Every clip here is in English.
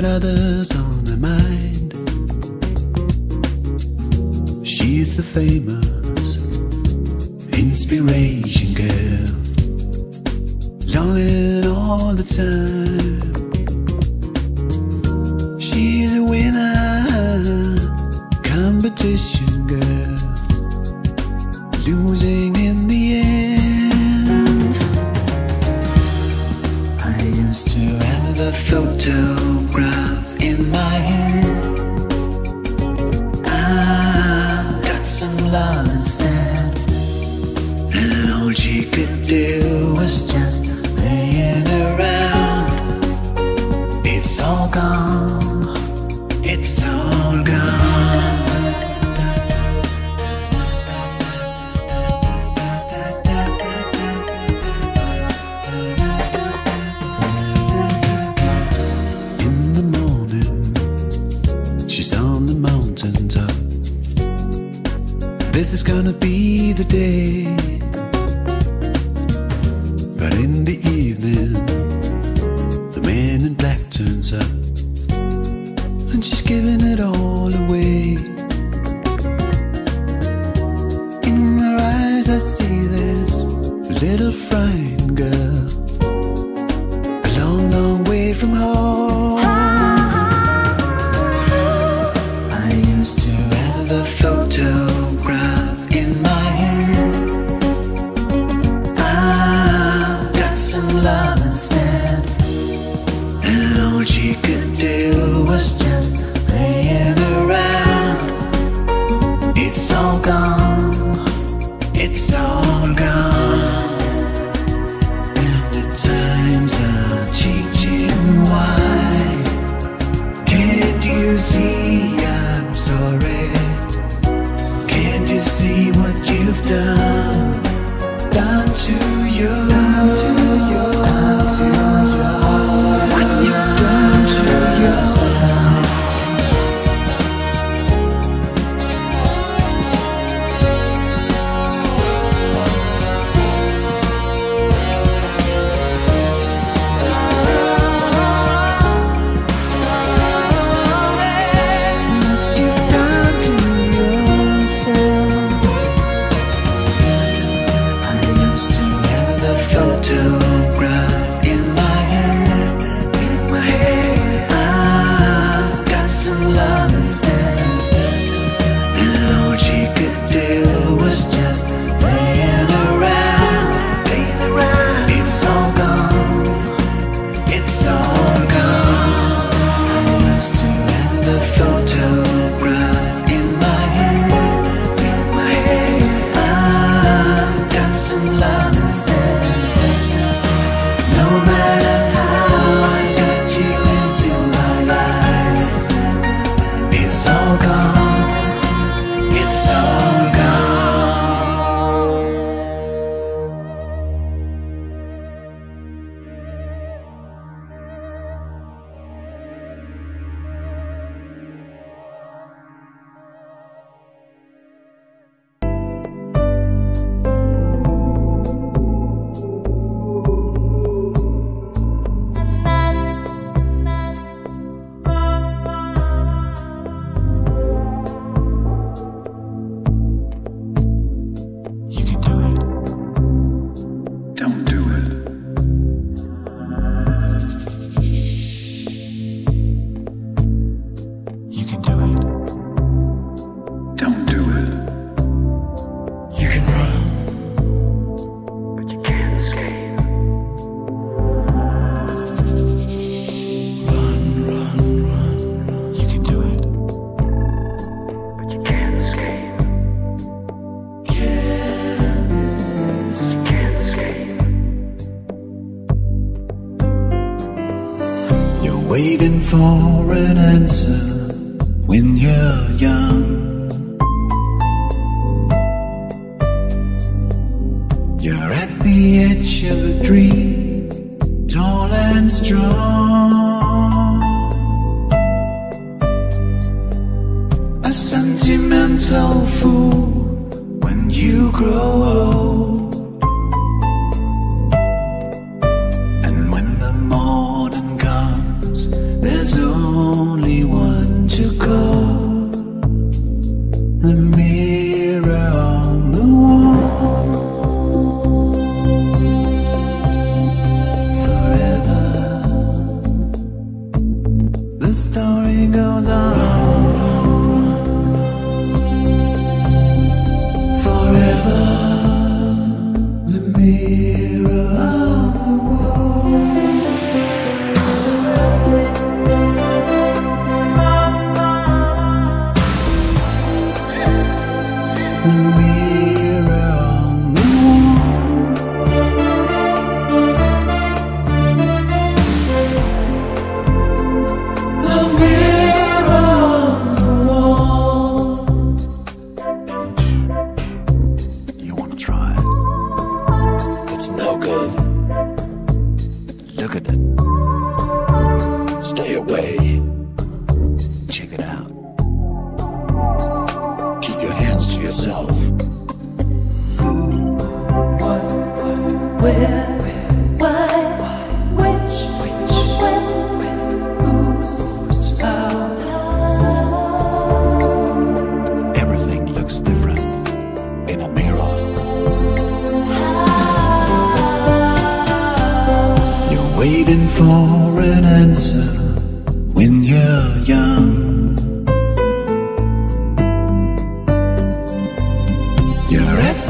got others on her mind. She's the famous inspiration girl, longing all the time all gone. It's all gone. In the morning, she's on the mountain top. This is gonna be the day. But in the evening black turns up and she's giving it all away. In her eyes, I see this little frightened girl. time instead. waiting for an answer when you're young. You're at the edge of a dream, tall and strong. A sentimental fool when you grow soon Look at it. Stay away. Yourself.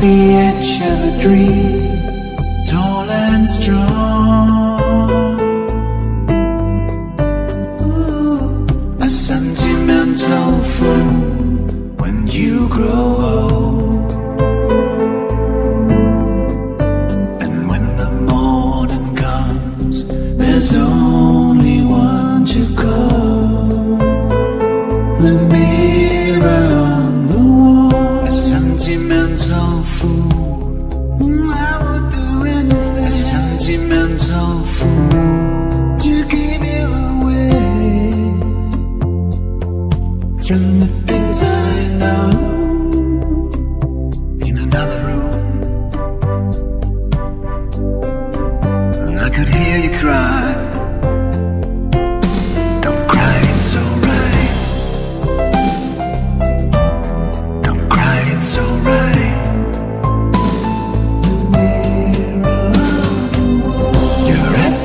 The edge of a dream, fool. I would do anything. A sentimental fool to keep you away from the things I know. In another room, I could hear you cry.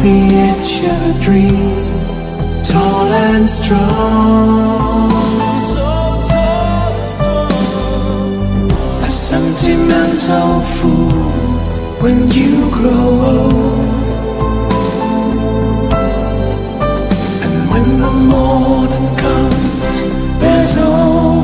the edge of a dream, tall and strong. So tall. A sentimental fool when you grow old. And when the morning comes, there's always